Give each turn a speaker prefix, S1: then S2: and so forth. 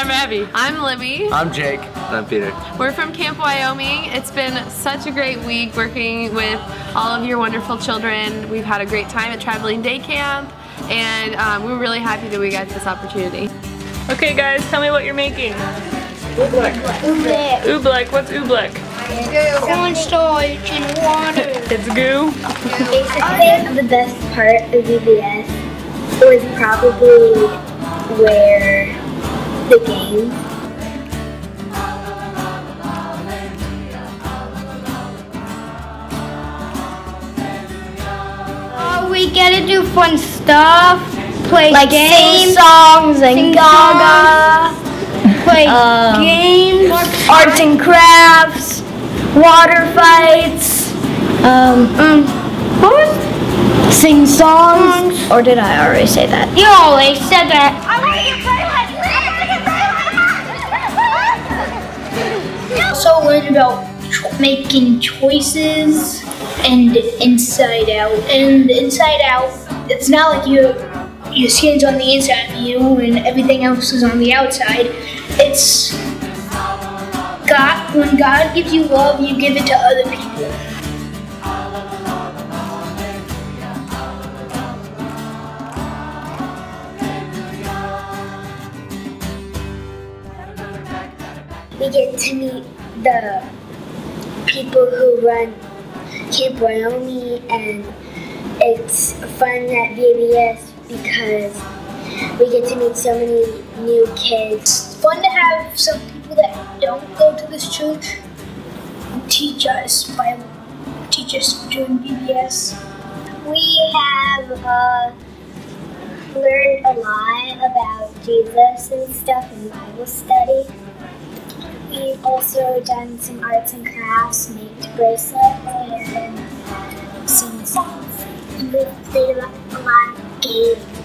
S1: I'm Abby.
S2: I'm Libby.
S3: I'm Jake.
S4: I'm Peter.
S2: We're from Camp Wyoming. It's been such a great week working with all of your wonderful children. We've had a great time at Traveling Day Camp and um, we're really happy that we got this opportunity.
S1: Okay guys, tell me what you're making.
S5: Oobleck.
S1: Oobleck, what's oobleck?
S5: Cornstarch and water.
S1: It's goo.
S6: I think the best part of VBS was probably where the game.
S5: We get to do fun stuff, play
S6: Like
S5: games,
S6: sing songs and
S5: sing
S6: gaga,
S5: play
S6: Um,
S5: games,
S6: arts and crafts, water fights, um,
S5: um, what was
S6: sing songs. Or did I already say that?
S5: You always said that.
S7: About cho- making choices and inside out. And inside out, it's not like you your skin's on the inside of you and everything else is on the outside. It's God. When God gives you love, you give it to other people.
S6: We get to meet the people who run Camp Wyoming, and it's fun at VBS because we get to meet so many new kids.
S7: It's fun to have some people that don't go to this church teach us by teach us during VBS.
S6: We have uh, learned a lot about Jesus and stuff in Bible study. We've also done some arts and crafts, made bracelets, and sing songs. We've played a lot of games.